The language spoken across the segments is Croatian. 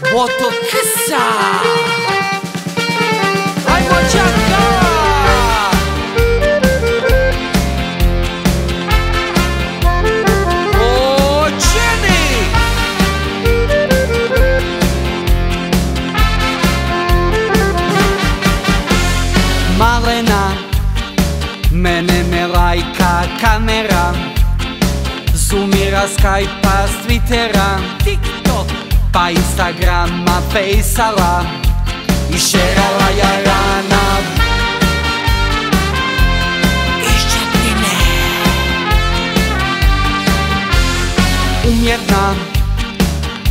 Botoksa Ajmo čaka Malena Mene me lajka kamera. Zoomira Skype-a s Twittera. TikTok Pa Instagrama, Faceala I šerala ja rana Iščepine Umjetna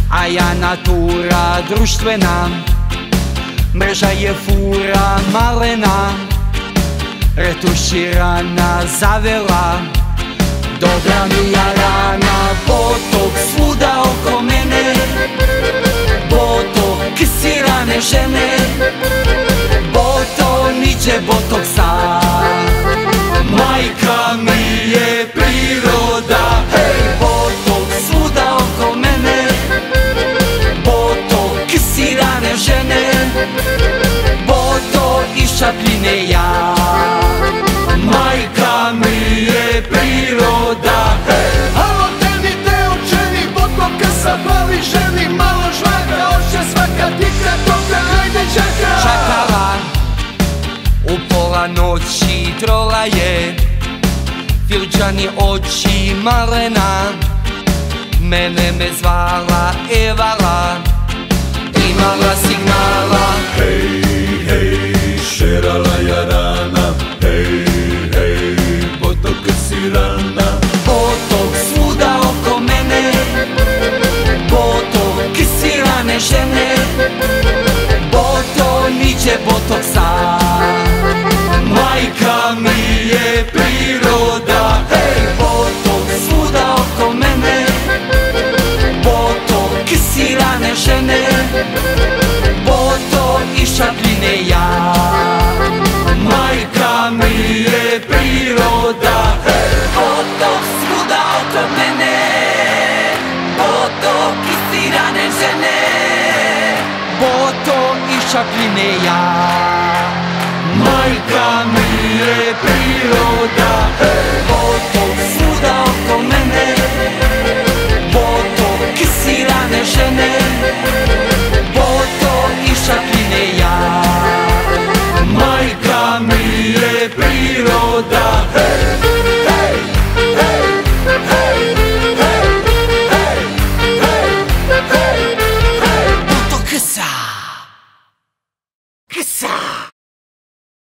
A ja natura društvena. Mreža je fura malena Retuširana zavela. Dobra mi ja žene. Boto niđe botoksa Majka mi je priroda. Hej, botok svuda oko mene. Botok kisirane žene. Boto i šapljine ja trola je. Filčani oči malena Mene me zvala je priroda. Hej, botok svuda oko mene. Botok kisirane žene. Boto i šapljine ja. Majka mi je priroda. Hej, botok svuda oko mene. Botok kisirane žene. Boto i šapljine ja. Majka mi le pido